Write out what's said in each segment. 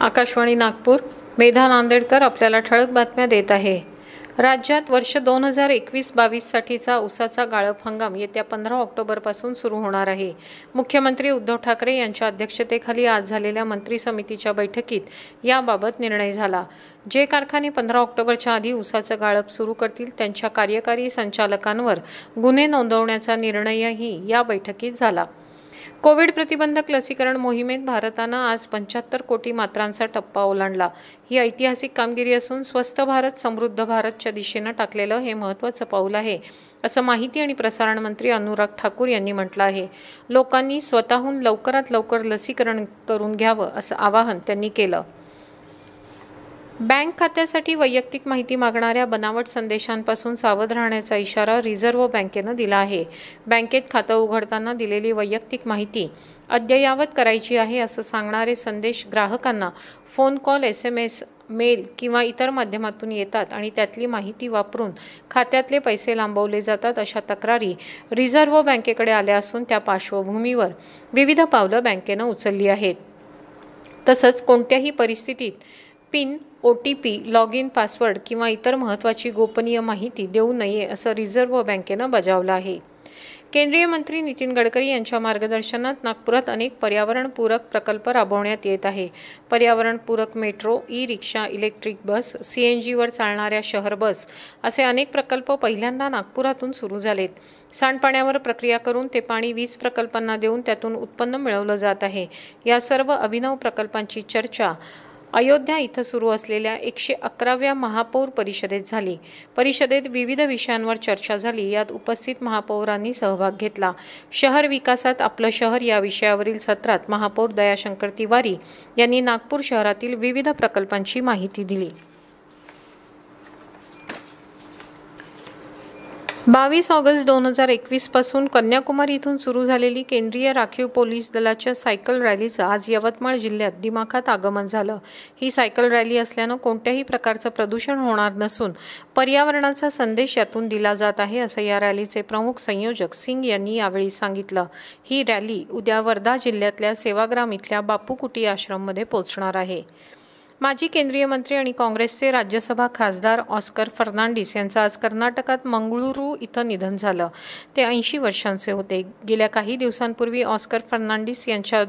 आकाशवाणी नागपूर मेधा नांदेडकर आपल्याला ठळक बातम्या देत आहे. राज्यात वर्ष दोन हजार एकवीस बावीससाठीचा उसाचा गाळप हंगाम येत्या पंधरा ऑक्टोबरपासून सुरू होणार आहे. मुख्यमंत्री उद्धव ठाकरे यांच्या अध्यक्षतेखाली आज झालेल्या मंत्री समितीच्या बैठकीत याबाबत निर्णय झाला. जे कारखाने पंधरा ऑक्टोबरच्या आधी उसाचं गाळप सुरू करतील त्यांच्या कार्यकारी संचालकांवर गुन्हे नोंदवण्याचा निर्णयही या बैठकीत झाला. कोविड प्रतिबंधक लसीकरण मोहिमेत भारतानं आज पंच्याहत्तर कोटी मात्रांचा टप्पा ओलांडला. ही ऐतिहासिक कामगिरी असून स्वस्थ भारत समृद्ध भारतच्या दिशेनं टाकलेलं हे महत्त्वाचं पाऊल आहे असं माहिती आणि प्रसारण मंत्री अनुराग ठाकूर यांनी म्हटलं आहे. लोकांनी स्वतःहून लवकरात लवकर लसीकरण करून घ्यावं असं आवाहन त्यांनी केलं. बँक खात्यासाठी वैयक्तिक माहिती मागणाऱ्या बनावट संदेशांपासून सावध राहण्याचा इशारा रिझर्व्ह बँकेनं दिला आहे. बँकेत खातं उघडताना दिलेली वैयक्तिक माहिती अद्ययावत करायची आहे असं सांगणारे संदेश ग्राहकांना phone call S M S mail किंवा इतर माध्यमातून येतात आणि त्यातली माहिती वापरून खात्यातले पैसे लांबवले जातात अशा तक्रारी रिझर्व्ह बँकेकडे आल्या असून त्या पार्श्वभूमीवर विविध पावलं बँकेनं उचलली आहेत. तसंच कोणत्याही परिस्थितीत PIN O T P log in password किंवा इतर महत्त्वाची गोपनीय माहिती देऊ नये असं रिझर्व्ह बँकेनं बजावलं आहे. केंद्रीय मंत्री नितीन गडकरी यांच्या मार्गदर्शनात नागपुरात अनेक पर्यावरणपूरक प्रकल्प राबवण्यात येत आहे. पर्यावरणपूरक metro e rickshaw electric bus C N जीवर चालणाऱ्या शहर बस असे अनेक प्रकल्प पहिल्यांदा नागपुरातून सुरू झालेत. सांडपाण्यावर प्रक्रिया करून ते पाणी वीज प्रकल्पांना देऊन त्यातून उत्पन्न मिळवलं जात आहे. या सर्व अभिनव प्रकल्पांची चर्चा अयोध्या इथं सुरू असलेल्या एकशे अकराव्या महापौर परिषदेत झाली. परिषदेत विविध विषयांवर चर्चा झाली. यात उपस्थित महापौरांनी सहभाग घेतला. शहर विकासात आपलं शहर या विषयावरील सत्रात महापौर दयाशंकर तिवारी यांनी नागपूर शहरातील विविध प्रकल्पांची माहिती दिली. बावीस ऑगस्ट दोन हजार एकवीसपासून कन्याकुमारी इथून सुरू झालेली केंद्रीय राखीव पोलीस दलाच्या सायकल रॅलीचं आज यवतमाळ जिल्ह्यात दिमाखात आगमन झालं. ही सायकल रॅली असल्यानं कोणत्याही प्रकारचं प्रदूषण होणार नसून पर्यावरणाचा संदेश यातून दिला जात आहे असं या रॅलीचे प्रमुख संयोजक सिंग यांनी यावेळी सांगितलं. ही रॅली उद्या वर्धा जिल्ह्यातल्या सेवाग्राम इथल्या बापू कुटी आश्रममध्ये पोहोचणार आहे. माजी केंद्रीय मंत्री आणि काँग्रेसचे राज्यसभा खासदार ऑस्कर फर्नांडिस यांचं आज कर्नाटकात मंगळुरू इथं निधन झालं. ते ऐंशी वर्षांचे होते. गेल्या काही दिवसांपूर्वी ऑस्कर फर्नांडिस यांच्या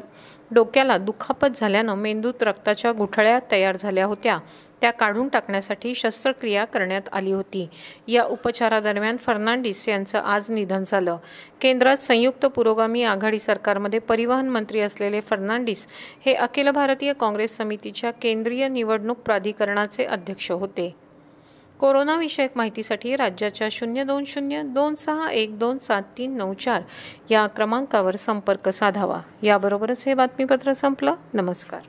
डोक्याला दुखापत झाल्यानं मेंदूत रक्ताच्या गुठळ्या तयार झाल्या होत्या. त्या काढून टाकण्यासाठी शस्त्रक्रिया करण्यात आली होती. या उपचारादरम्यान फर्नांडिस यांचं आज निधन झालं. केंद्रात संयुक्त पुरोगामी आघाडी सरकारमध्ये परिवहन मंत्री असलेले फर्नांडिस हे अखिल भारतीय काँग्रेस समितीच्या केंद्रीय निवडणूक प्राधिकरणाचे अध्यक्ष होते. कोरोनाविषयक माहितीसाठी राज्याच्या शून्य दोन शून्य दोन सहा एक दोन सात तीन नऊ चार या क्रमांकावर संपर्क साधावा. याबरोबरच हे बातमीपत्र संपलं. नमस्कार.